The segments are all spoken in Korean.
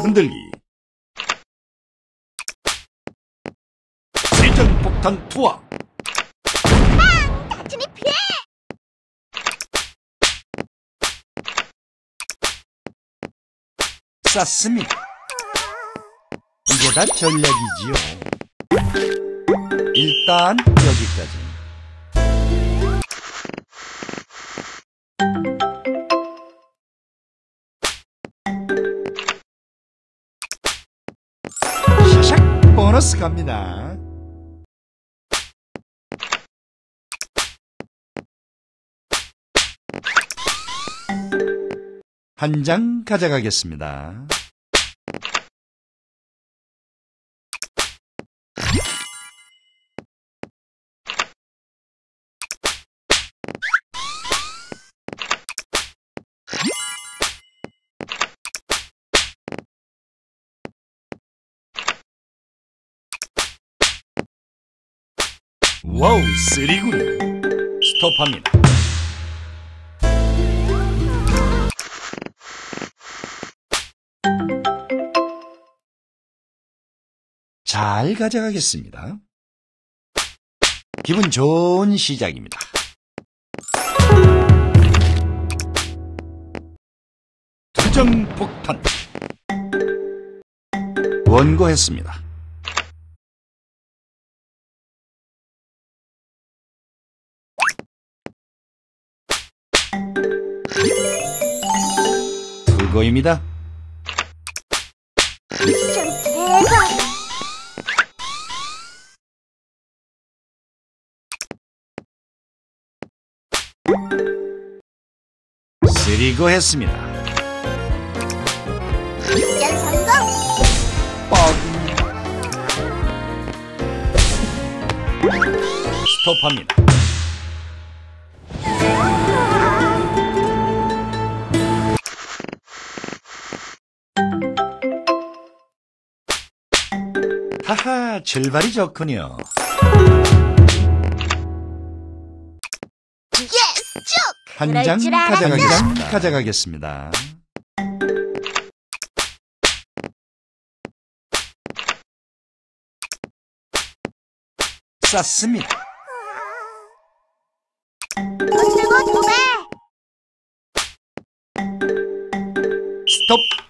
흔들기 세전 폭탄 투하 피해! 쌌습니다. 이게 다 전략이지요. 일단 여기까지. 샤샥 보너스 갑니다. 한 장 가져가겠습니다. 와우, 쓰리군요. 스톱합니다. 잘 가져가겠습니다. 기분 좋은 시작입니다. 투정 폭탄. 원고했습니다. 투고입니다. 미션 대박! 쓰리고 했습니다. 미션 성공! 스톱합니다. 하하, 출발이 좋군요. 예스! 쭉! 한 그럴 장줄 알았어. 가져가겠습니다. 가져가겠습니다. 쌌습니다. 어쩌고 두 배! 스톱.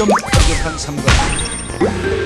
고고! 1점 부족한 3관. 내가